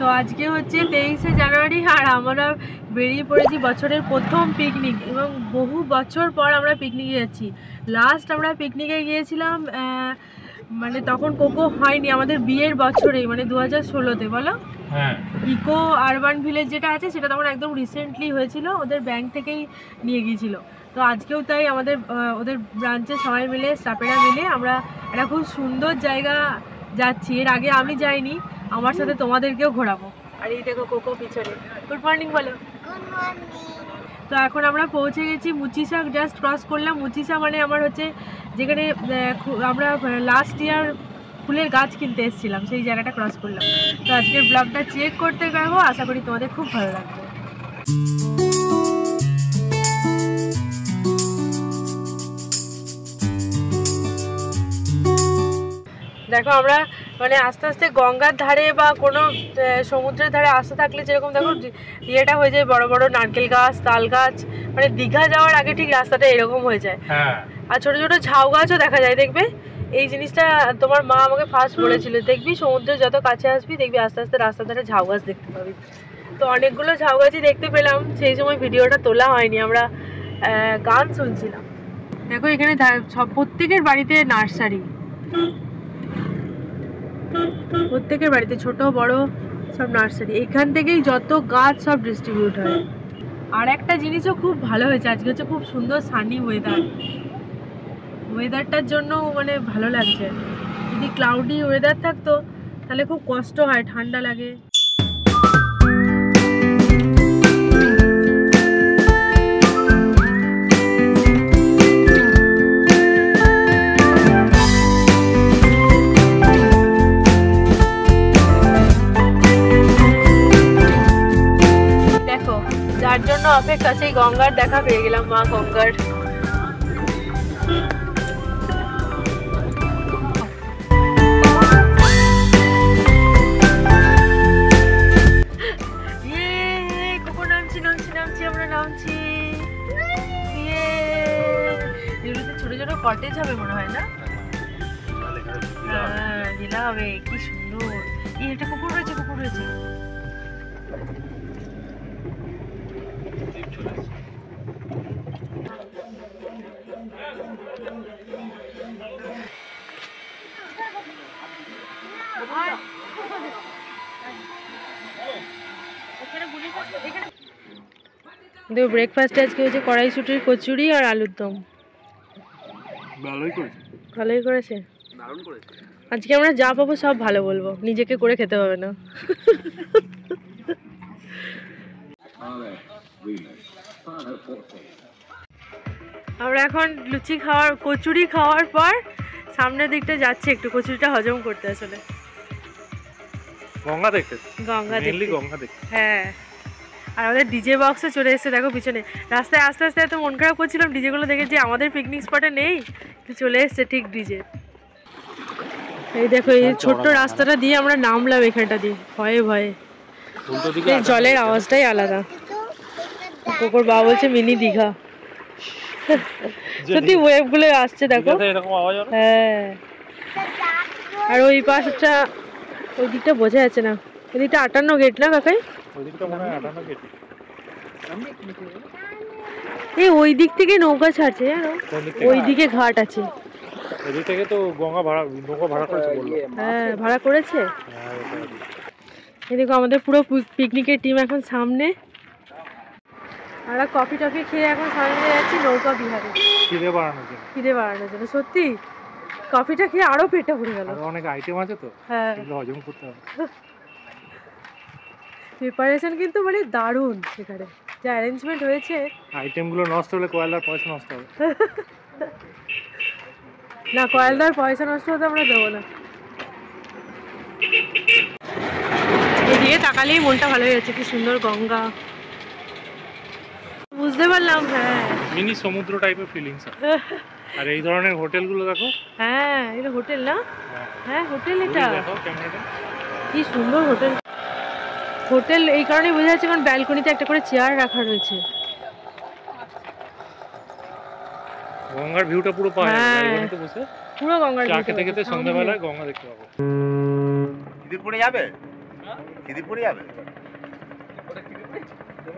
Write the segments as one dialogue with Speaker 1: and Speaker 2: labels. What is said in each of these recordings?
Speaker 1: So আজকে হচ্ছে তেইশে জানুয়ারি আর আমরা বেরিয়ে পড়েছি বছরের প্রথম পিকনিক এবং বহু বছর পর আমরা পিকনিকে যাচ্ছি। লাস্ট আমরা পিকনিকে গিয়েছিলাম মানে তখন কোকো হয়নি আমাদের বিয়ের বছরেই মানে দু হাজার ষোলোতে বলো?
Speaker 2: হ্যাঁ।
Speaker 1: ইকো আরবান ভিলেজ যেটা আছে সেটা তখন একদম রিসেন্টলি হয়েছিল ওদের ব্যাংক থেকেই নিয়ে গিয়েছিল। তো আজকেও তাই আমাদের ওদের ব্রাঞ্চে সবাই মিলে স্টাফেরা মিলে আমরা একটা খুব সুন্দর জায়গা যাচ্ছি। এর আগে আমি যাইনি আমার সাথে তোমাদেরকেও ঘোরাবো। আর এই দেখো কোকো পিছনে। গুড মর্নিং বলো। তো এখন আমরা পৌঁছে গেছি মুচিসা জাস্ট ক্রস করলাম। মুচিসা মানে আমার হচ্ছে যেখানে আমরা লাস্ট ইয়ার ফুলের গাছ কিনতে এসেছিলাম সেই জায়গাটা ক্রস করলাম। তো আজকের ব্লগটা চেক করতে পারব। আশা করি তোমাদের খুব ভালো লাগবে। দেখো আমরা মানে আস্তে আস্তে গঙ্গার ধারে বা কোনো সমুদ্রের ধারে আসতে থাকলে যেরকম দেখো ইয়েটা হয়ে যায় বড় বড় নারকেল গাছ তাল গাছ মানে দীঘা যাওয়ার আগে ঠিক রাস্তাটা এরকম হয়ে যায়।
Speaker 2: হ্যাঁ।
Speaker 1: আর ছোট ছোট ঝাউ গাছও দেখা যায় দেখবে? এই জিনিসটা তোমার মা আমাকে ফার্স্ট বলেছিল দেখবি সমুদ্রের যত কাছে আসবি দেখবি আস্তে আস্তে রাস্তা ধারে ঝাউ গাছ দেখতে পাবি। তো অনেকগুলো ঝাউ গাছই দেখতে পেলাম সেই সময় ভিডিওটা তোলা হয়নি আমরা গান শুনছিলাম। দেখো এখানে সব প্রত্যেকের বাড়িতে নার্সারি। প্রত্যেকের বাড়িতে ছোট, বড়, সব নার্সারি। এখান থেকেই যত গাছ সব ডিস্ট্রিবিউট হয়। আর একটা জিনিসও খুব ভালো হয়েছে, আজকে হচ্ছে খুব সুন্দর সানি ওয়েদার ওয়েদারটার জন্য মানে ভালো লাগছে। যদি ক্লাউডি ওয়েদার থাকতো, তাহলে খুব কষ্ট হয়, ঠান্ডা লাগে। অপেক্ষা সেই গঙ্গার দেখা পেয়ে গেলাম মা গঙ্গার ইয়ে, ইয়ে কটেজ হবে মনে হয় না হ্যাঁ ভিলা হবে কি সুন্দর এই একটা কুকুর রয়েছে কুকুর রয়েছে দেখো ব্রেকফাস্টে আজকে হচ্ছে কড়াইশুটির কচুরি আর আলুর দম।
Speaker 2: ভালোই করেছে।
Speaker 1: ভালোই করেছে?
Speaker 2: দারুণ করেছে।
Speaker 1: আজকে আমরা যা পাবো সব ভালো বলব নিজেকে করে খেতে হবে না। আমরা এখন লুচি খাওয়ার কচুরি খাওয়ার পর সামনের দিকটা যাচ্ছে একটু কচুরিটা হজম করতে আসলে।
Speaker 2: গঙ্গা দেখতে?
Speaker 1: গঙ্গা দেখতে।
Speaker 2: গঙ্গা দেখতে।
Speaker 1: হ্যাঁ। আর আমাদের ডিজে বক্সে চলে এসেছে দেখো পিছনে। রাস্তায় আস্তে আস্তে এত মন খারাপ করছিলাম ডিজেগুলো দেখে যে আমাদের পিকনিক স্পটে নেই চলে এসেছে ঠিক ডিজে এই দেখো এই ছোট্ট রাস্তাটা দিয়ে আমরা নামলাম এখানটা দিয়ে ভয়ে ভয়ে। জলের আওয়াজটাই আলাদা। কোকর বাবা বলছে মিনি দীঘা। সত্যি ওয়েভগুলো আসছে দেখো।
Speaker 2: হয়?
Speaker 1: হ্যাঁ। আর ওই পাশটা ওই দিকটা বোঝা যাচ্ছে না। ওই দিকটা আটান্ন গেট না কাকাই এই ওই দিক থেকে নৌকা ছাড়ছে জানো? ওই দিকে ঘাট আছে।
Speaker 2: থেকে তো গঙ্গা ভাড়া নৌকা ভাড়া করেছে
Speaker 1: হ্যাঁ ভাড়া করেছে।
Speaker 2: হ্যাঁ।
Speaker 1: এদিকে আমাদের পুরো পিকনিকের টিম এখন সামনে। আমরা কফি টফি খেয়ে এখন সামনে যাচ্ছি নৌকা বিহারে।
Speaker 2: খিদে বাড়ানোর জন্য।
Speaker 1: ফিরে বাড়ানোর জন্য। সত্যি কফিটা খেয়ে আরও পেটটা ভরে গেল।
Speaker 2: অনেক আইটেম আছে তো
Speaker 1: হ্যাঁ।
Speaker 2: হজম করতে হবে।
Speaker 1: প্রিপারেশন কিন্তু মানে দারুণ সেখানে যে অ্যারেঞ্জমেন্ট হয়েছে।
Speaker 2: আইটেমগুলো নষ্ট হলে কয়লার পয়সা নষ্ট হবে।
Speaker 1: না কয়েলদার পয়সা নষ্ট হতে আমরা দেবো না। এদিকে তাকালেই মনটা ভালো হয়ে যাচ্ছে। কি সুন্দর গঙ্গা। বুঝতে পারলাম হ্যাঁ।
Speaker 2: মিনি সমুদ্র টাইপের ফিলিংস আর এই ধরনের হোটেলগুলো দেখো।
Speaker 1: হ্যাঁ এটা হোটেল না?
Speaker 2: হ্যাঁ,
Speaker 1: হ্যাঁ হোটেল এটা।
Speaker 2: দেখো ক্যামেরাটা।
Speaker 1: কি সুন্দর হোটেল। হোটেল এই কারণে বোঝা যাচ্ছে কারণ ব্যালকনিতে একটা করে চেয়ার রাখা রয়েছে।
Speaker 2: গঙ্গার ভিউটা পুরো পাওয়া যাবে
Speaker 1: হ্যাঁ।
Speaker 2: ব্যালকনিতে বসে।
Speaker 1: পুরো গঙ্গার ভিউটা
Speaker 2: খেতে খেতে সন্ধ্যাবেলায় গঙ্গা দেখতে পাবো।
Speaker 3: দিদিপুরে যাবে? খিদিরপুরে যাবে খিদিরপুর হয়ে যাবে দিয়ে গেলেও কি খিদিরপুর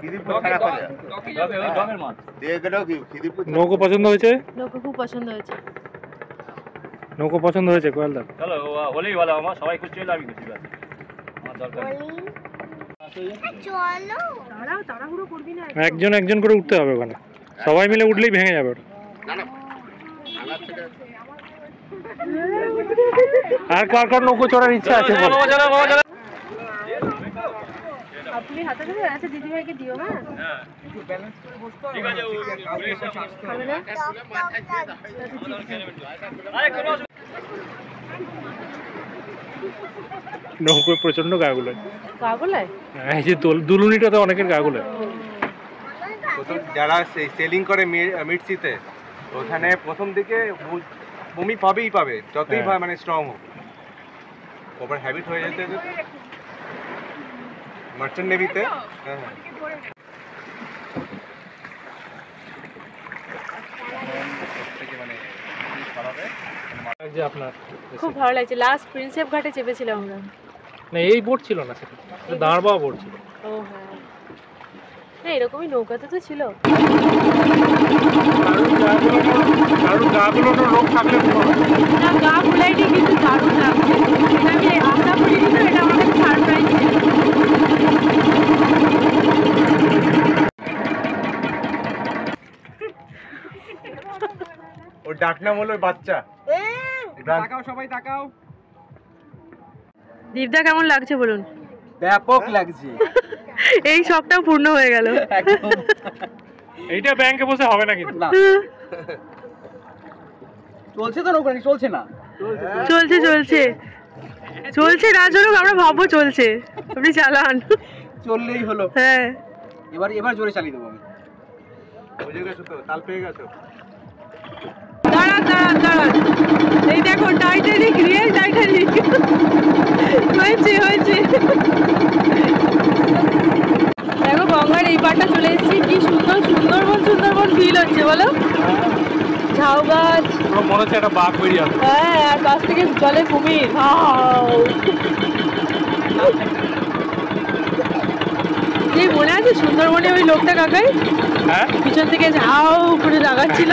Speaker 2: নৌকো পছন্দ হয়েছে?
Speaker 1: নৌকো খুব পছন্দ হয়েছে।
Speaker 2: নৌকো পছন্দ হয়েছে কোয়ালদার
Speaker 4: চলো হলেই ভালো আমার সবাই খুশি হলে আমি খুশি আমার দরকার
Speaker 1: করবি না
Speaker 2: একজন একজন করে উঠতে হবে ওখানে। সবাই মিলে উঠলেই ভেঙে যাবে ওটা।
Speaker 3: না না ভাঙার থেকে
Speaker 2: আর কার কার নৌকো চড়ার ইচ্ছা আছে বল
Speaker 4: বাবা চলো বাবা চলো
Speaker 1: আপনি হাতে ধরে আছে দিদিভাইকে দিও হ্যাঁ?
Speaker 4: ঠিক আছে ও-
Speaker 1: খাবে না?
Speaker 4: আরে কোনো
Speaker 2: নৌকোয় প্রচণ্ড গাগুলো
Speaker 1: কাগলায়
Speaker 2: এই যে দোল- দুলুনিটাতে অনেকের গাগুলো
Speaker 5: প্রথম যারা সেলিং করে মির্চিতে ওখানে প্রথম দিকে বমি পাবেই পাবে যতই
Speaker 2: হ্যাঁ।
Speaker 5: মানে স্ট্রং হোক। ওভার হ্যাবিট হয়ে যেতে যেতে মার্চেন্ট নেভিতে? হ্যাঁ। হ্যাঁ। মানে
Speaker 1: খুব ভালো লাগছে। লাস্ট প্রিন্সেপ ঘাটে চেপেছিলাম আমরা।
Speaker 2: না এই বোট ছিল না সেটা। দাঁড়বা বোট ছিল।
Speaker 1: ও না এরকমই নৌকাতে তো ছিল।
Speaker 2: থাকলে
Speaker 1: না গা কিন্তু দারুণ লাগছে। এটা আমি আশা করিনি তো এটা আমার সারপ্রাইজ ছিল।
Speaker 5: ওর ডাক নাম হলো বাচ্চা। তাকাও সবাই তাকাও।
Speaker 1: দীপদা কেমন লাগছে বলুন?
Speaker 5: ব্যাপক লাগছে।
Speaker 1: এই শখটাও পূর্ণ হয়ে গেল।
Speaker 2: এইটা ব্যাংকে বসে হবে না কিন্তু।
Speaker 5: চলছে তো নৌকা চলছে না?
Speaker 1: চলছে চলছে। চলছে না চলুক আমরা ভাববো চলছে। আপনি চালান।
Speaker 5: চললেই হলো।
Speaker 1: হ্যাঁ।
Speaker 5: এবার এবার জোরে চালিয়ে দেবো আমি। বুঝে গেছো তো? তাল পেয়ে গেছো?
Speaker 1: দাঁড়ান দাঁড়ান দাঁড়ান। এই দেখো টাইটানিক রিয়েল টাইটানিক। হয়েছে হয়েছে। গঙ্গার এই পাড়টা চলে এসেছি। কি সুন্দর সুন্দরবন সুন্দরবন ফিল হচ্ছে বলো। ঝাউ গাছ।
Speaker 2: মনে হচ্ছে একটা বাঘ বেরিয়ে
Speaker 1: হ্যাঁ আর পাশ থেকে জলে কুমির। এই মনে আছে সুন্দরবনে ওই লোকটা কাকাই?
Speaker 2: হ্যাঁ?
Speaker 1: পিছন থেকে ঝাউ করে লাগাচ্ছিল।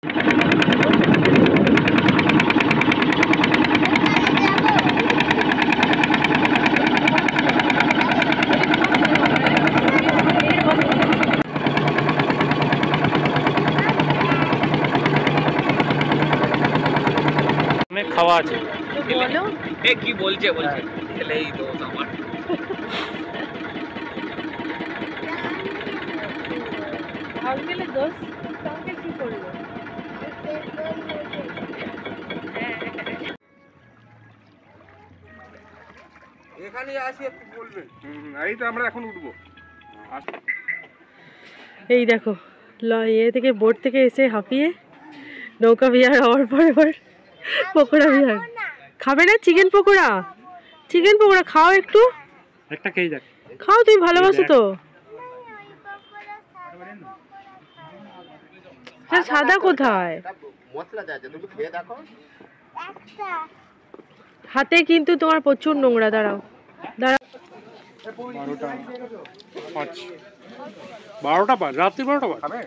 Speaker 2: আছে।
Speaker 1: বলো?
Speaker 4: এ কি বলছে বলছে। খেলেই আমার।
Speaker 1: আঙ্কেলের দোষ? আঙ্কেল কি করল?
Speaker 5: এখানে আসি একটু বলবেন। এই তো আমরা এখন উঠবো।
Speaker 1: এই দেখো ল- ইয়ে থেকে বোট থেকে এসে হাঁপিয়ে নৌকা বিহার হওয়ার পর এবার পকোড়া বিহার। খাবে না। চিকেন পকোড়া? চিকেন পকোড়া খাও একটু।
Speaker 2: একটা খেয়ে যাক।
Speaker 1: খাও তুমি ভালোবাসো তো। হ্যাঁ সাদা কোথায়?
Speaker 3: মশলা যা আছে খেয়ে দেখো।
Speaker 1: হাতে কিন্তু তোমার প্রচুর নোংরা দাঁড়াও। দাঁড়াও।
Speaker 2: বারোটা পাঁচ। বারোটা রাত্রি বারোটা।
Speaker 1: না,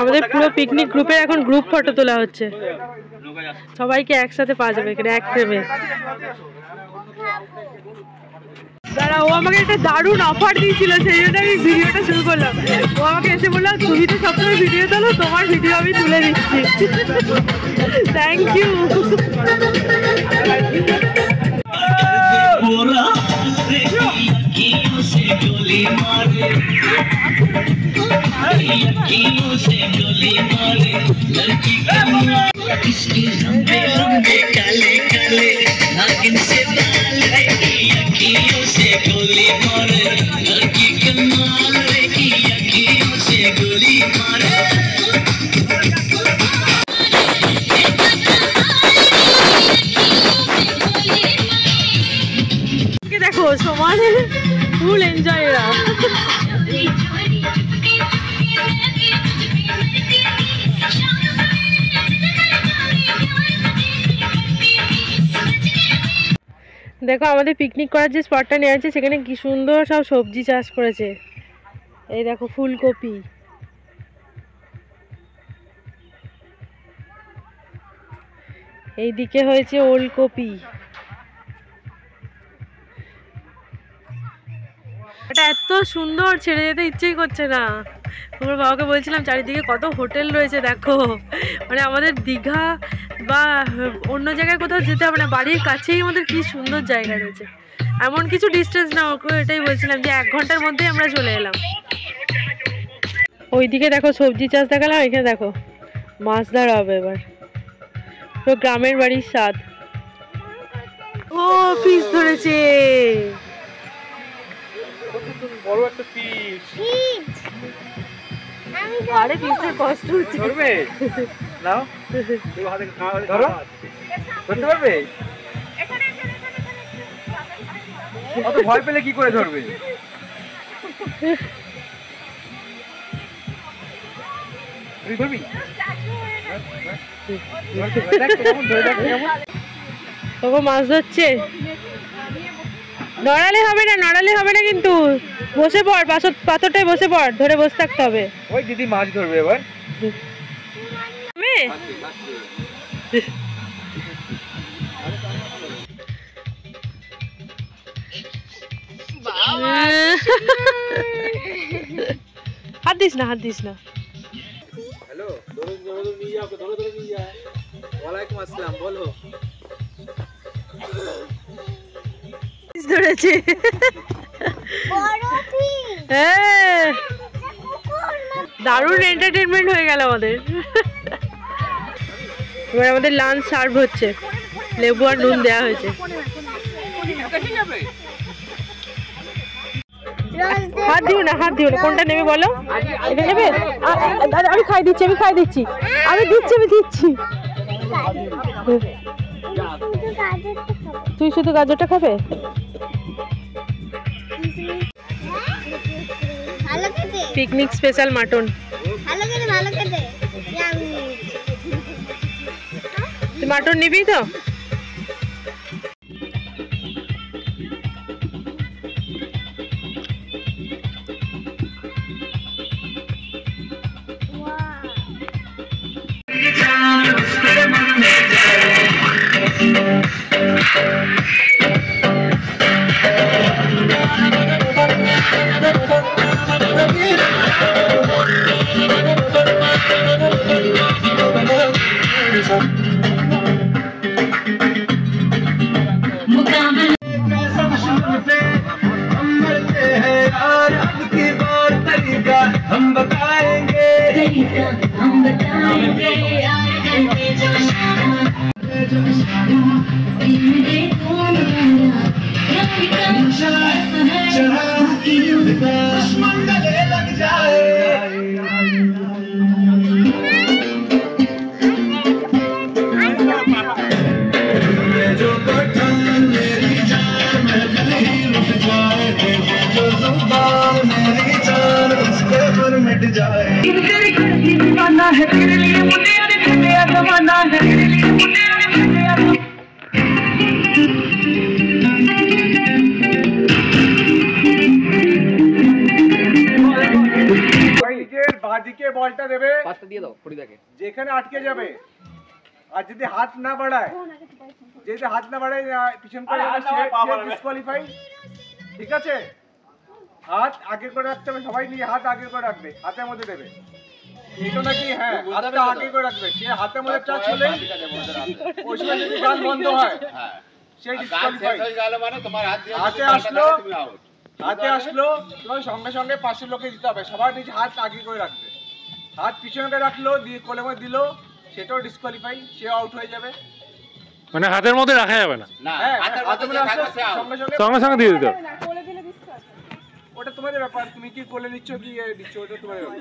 Speaker 1: আমাদের পুরো পিকনিক গ্রুপে এখন গ্রুপ ফটো তোলা হচ্ছে। সবাইকে একসাথে পাওয়া যাবে এখানে, এক ফ্রেমে দাঁড়া, ও আমাকে একটা দারুণ অফার দিয়েছিল, সেই জন্য আমি ভিডিওটা শুরু করলাম। ও আমাকে এসে বলল, তুমি তো সবসময় ভিডিও তোলো, তোমার ভিডিও আমি তুলে দিচ্ছি। থ্যাংক ইউ
Speaker 6: से डोली मारे। लड़कियों से डोली मारे।
Speaker 1: लड़की किसके लंबे लंबे काले काले नागिन से बाल ফুল এনজয় এরা। দেখো, আমাদের পিকনিক করার যে স্পটটা নেওয়া আছে সেখানে কি সুন্দর সব সবজি চাষ করেছে। এই দেখো, ফুলকপি। এইদিকে হয়েছে ওলকপি। এটা এত সুন্দর, ছেড়ে যেতে ইচ্ছেই করছে না। তোমার বাবাকে বলছিলাম, চারিদিকে কত হোটেল রয়েছে, দেখো। মানে আমাদের দীঘা বা অন্য জায়গায় কোথাও যেতে হবে না, বাড়ির কাছেই আমাদের কি সুন্দর জায়গা রয়েছে। এমন কিছু ডিস্টেন্স না, ওকে এটাই বলছিলাম যে এক ঘণ্টার মধ্যেই আমরা চলে এলাম। ওইদিকে দেখো সবজি চাষ দেখালাম, এখানে দেখো মাছ ধরা হবে এবার। তো গ্রামের বাড়ির স্বাদ। ও পিস ধরেছে।
Speaker 5: বড় একটা পিস
Speaker 1: আরে পিসের কষ্ট হচ্ছে।
Speaker 5: ধরবে? নাও। ধরো। ধরতে পারবে? অত ভয় পেলে কি করে ধরবে? তুই
Speaker 1: তবু মাছ ধরছে। নড়ালে হবে না নড়ালে হবে না কিন্তু। বসে পড় পাথর পাথরটায় বসে পড় ধরে বসে থাকতে হবে।
Speaker 5: ওই দিদি মাছ ধরবে এবার?
Speaker 1: হাত দিস না হাত দিস না।
Speaker 5: হ্যালো ধরো ধরো নিয়ে যাও ধরো ধরো নিয়ে যাও। ওয়ালাইকুম আসসালাম বলো।
Speaker 1: ধরেছে। হ্যাঁ। দারুণ এন্টারটেনমেন্ট হয়ে গেল আমাদের। এবার আমাদের লাঞ্চ সার্ভ হচ্ছে। লেবু আর নুন দেওয়া হয়েছে। হাত দিও না, হাত দিও না। কোনটা নেবে বলো? এটা নেবে? আমি খাই দিচ্ছি, আমি খাই দিচ্ছি। আমি দিচ্ছি আমি দিচ্ছি। তুই শুধু গাজরটা খাবে? পিকনিক স্পেশাল মাটন
Speaker 6: ভালো খেতে ভালো খেতে আমি
Speaker 1: তুই মাটন নিবি তো
Speaker 5: the বলটা দেবে।
Speaker 3: পাঁচটা দিয়ে দাও ফরিদাকে
Speaker 5: যেখানে আটকে যাবে। আর যদি হাত না বাড়ায় যদি হাত না বাড়ায় পিছন করে ডিসকোয়ালিফাই ঠিক আছে? হাত আগে করে রাখতে হবে সবাই নিয়ে হাত আগে করে রাখবে হাতের মধ্যে দেবে। এটা নাকি হ্যাঁ হাতটা আগে করে রাখবে। সে হাতের মধ্যে টাচ হলে ওই সময় যদি গান বন্ধ হয় সেই ডিসকোয়ালিফাই হাতে আসলো হাতে আসলো তোমার সঙ্গে সঙ্গে পাশের লোকে দিতে হবে। সবার নিচে হাত আগে করে রাখবে। হাত পিছনে রাখল দিয়ে কোলে মধ্যে দিল সেটাও ডিসকোয়ালিফাই সে আউট হয়ে যাবে।
Speaker 2: মানে হাতের মধ্যে রাখা যাবে না?
Speaker 5: হ্যাঁ সঙ্গে সঙ্গে
Speaker 2: দিয়ে দিতে
Speaker 5: ওটা তোমাদের ব্যাপার তুমি কি কোলে নিচ্ছ কি এ দিচ্ছ ওটা ব্যাপার।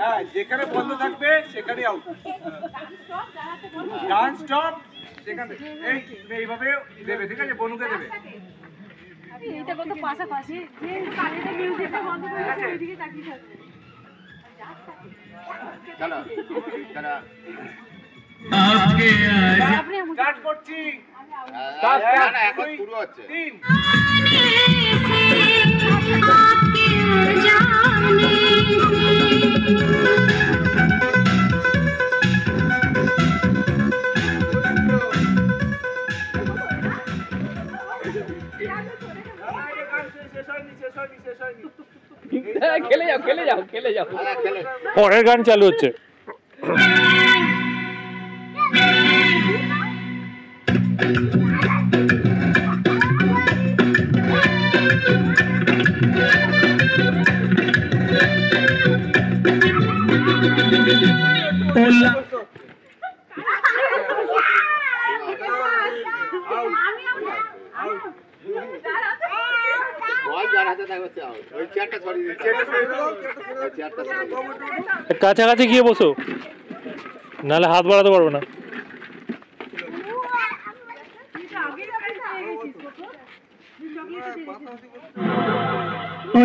Speaker 5: হ্যাঁ যেখানে বন্ধ থাকবে সেখানেই আউট ডান্স স্টপ তুমি এইভাবে দেবে ঠিক আছে? বনুকে দেবে।
Speaker 1: এইটা কত পাশাপাশি? যে কালিটা মিউজিকটা বন্ধ করে আছে ওইদিকে তাকিয়ে
Speaker 5: থাকবে। Thank you.
Speaker 4: খেলে যাও খেলে যাও খেলে যাও
Speaker 2: পরের গান চালু হচ্ছে
Speaker 3: বল
Speaker 2: কাছাকাছি গিয়ে বসো নাহলে হাত বাড়াতে পারব না
Speaker 7: ओ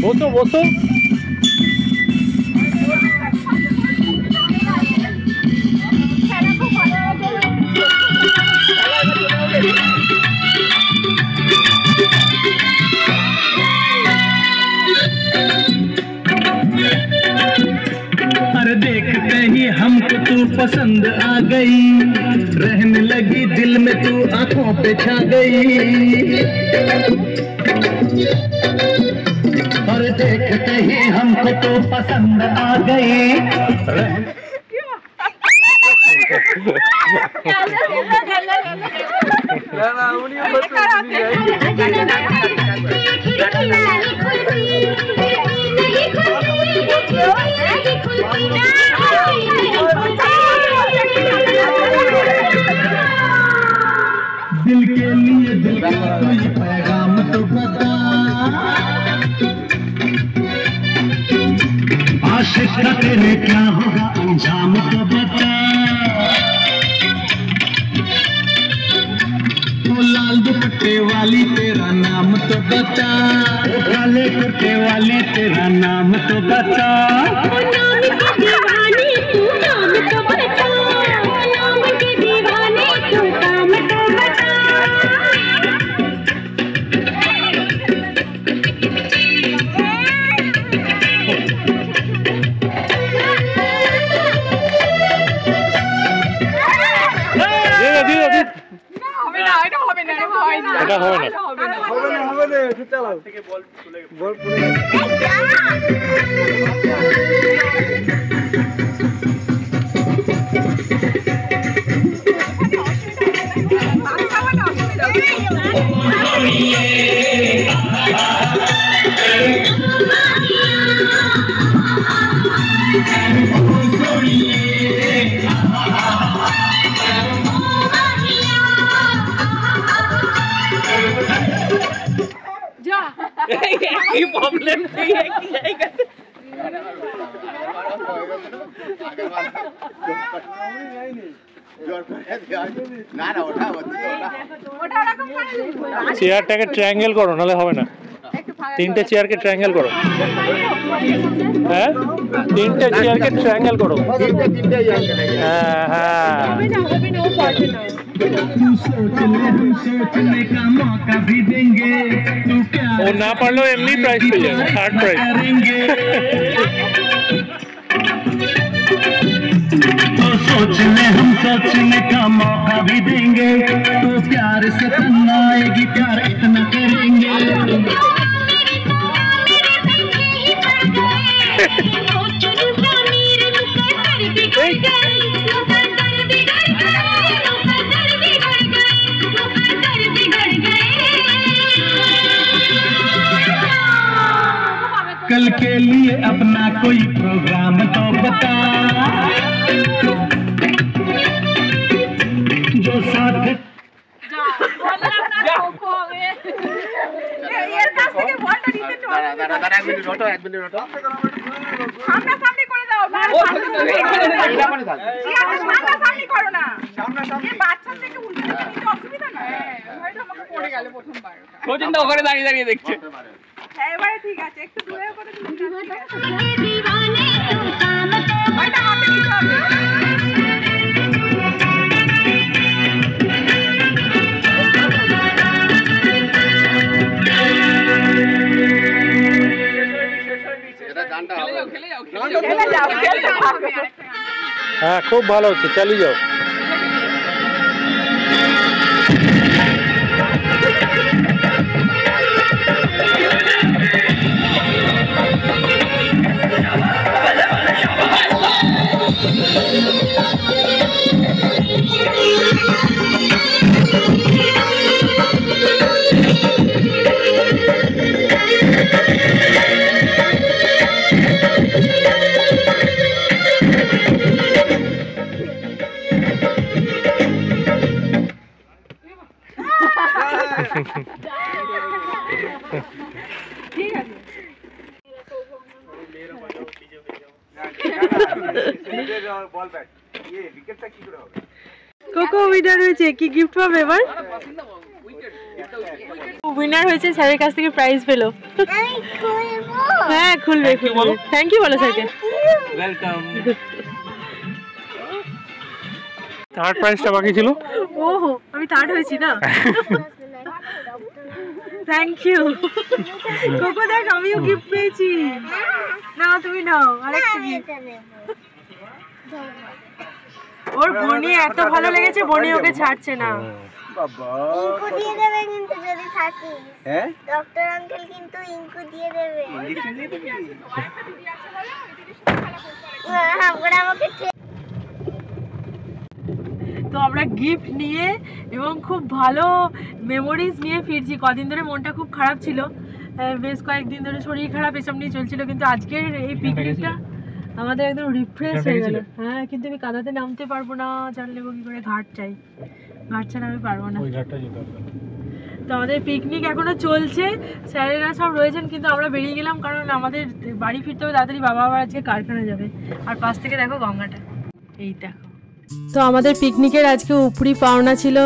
Speaker 8: Voto, voto. पसंद आ गई रहने लगी दिल में तू आँखों पे छा गई और देखते ही हमको तो पसंद आ गई रहने तेरे क्या होगा, अंजाम तो बता। ओ लाल दुपट्टे वाली, तेरा नाम तो बता। काले कुर्ते वाली, तेरा नाम तो बता।
Speaker 4: একই প্রবলেম
Speaker 3: একই
Speaker 2: চেয়ারটাকে ট্রায়াঙ্গেল করো নাহলে হবে না। তিনটে চেয়ারকে ট্রায়াঙ্গেল করো হ্যাঁ তিনটে চেয়ারকে ট্রায়াঙ্গেল করো হ্যাঁ হ্যাঁ
Speaker 1: ও না
Speaker 2: পারলেও এমনি প্রাইজ পেয়ে যাবে থার্ড প্রাইজ
Speaker 8: सोचने हम सोचने का मौका भी देंगे तो प्यार से तन्नाएगी प्यार
Speaker 9: সচিন তো ওখানে দাঁড়িয়ে দাঁড়িয়ে দেখছে।
Speaker 7: হ্যাঁ
Speaker 2: খুব ভালো হচ্ছে চালিয়ে যাও।
Speaker 5: বল
Speaker 1: হয়েছে কি গিফট পাবে এবার? উইনার হয়েছে স্যারের কাছ থেকে প্রাইজ পেল। হ্যাঁ খুলবে খুলবে। থ্যাংক ইউ বলো স্যারকে।
Speaker 9: ওয়েলকাম
Speaker 2: থার্ড প্রাইজটা বাকি ছিল?
Speaker 1: ওহো আমি থার্ড হয়েছি না? থ্যাংক ইউ কোকো দেখ আমিও গিফট পেয়েছি। নাও তুমি নাও আরেকটা
Speaker 6: নেব
Speaker 1: ওর বনি এত ভালো লেগেছে বনি ওকে ছাড়ছে না।
Speaker 5: বাবা
Speaker 6: ইঙ্কু দিয়ে দেবে কিন্তু যদি থাকি।
Speaker 5: হ্যাঁ?
Speaker 6: ডক্টর আঙ্কেল কিন্তু ইঙ্কু দিয়ে দেবে।
Speaker 5: ইঞ্জেকশন দিয়ে দিবি?
Speaker 6: হ্যাঁ, ওরা আমাকে
Speaker 1: তো আমরা গিফট নিয়ে এবং খুব ভালো মেমোরিজ নিয়ে ফিরছি। কদিন ধরে মনটা খুব খারাপ ছিল। বেশ কয়েকদিন ধরে শরীর খারাপ এসব নিয়ে চলছিল কিন্তু আজকের এই পিকনিকটা আমাদের একদম রিফ্রেশ হয়ে গেল। হ্যাঁ কিন্তু আমি কাদাতে নামতে পারব না জানলে কি করে ঘাট চাই? ঘাট ছাড়া আমি পারব না।
Speaker 2: ওই ঘাটটা যেতে হবে।
Speaker 1: তো আমাদের পিকনিক এখনও চলছে। স্যারেরা সব রয়েছেন কিন্তু আমরা বেরিয়ে গেলাম কারণ আমাদের বাড়ি ফিরতে হবে তাড়াতাড়ি বাবা আবার আজকে কারখানা যাবে। আর পাশ থেকে দেখো গঙ্গাটা। এই দেখো। তো আমাদের পিকনিকের আজকে উপরি পাওনা ছিল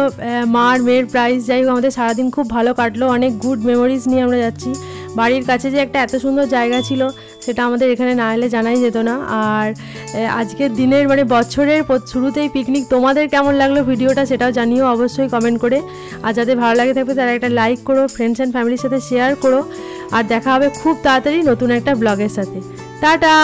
Speaker 1: মার মেয়ের প্রাইজ যাই হোক আমাদের সারাদিন খুব ভালো কাটলো। অনেক গুড মেমোরিজ নিয়ে আমরা যাচ্ছি। বাড়ির কাছে যে একটা এত সুন্দর জায়গা ছিল সেটা আমাদের এখানে না এলে জানাই যেত না। আর আজকের দিনের মানে বছরের শুরুতেই পিকনিক তোমাদের কেমন লাগল ভিডিওটা সেটাও জানিও অবশ্যই কমেন্ট করে। আর যাদের ভালো লাগে থাকবে তারা একটা লাইক করো ফ্রেন্ডস অ্যান্ড ফ্যামিলির সাথে শেয়ার করো। আর দেখা হবে খুব তাড়াতাড়ি নতুন একটা ব্লগের সাথে। টাটা!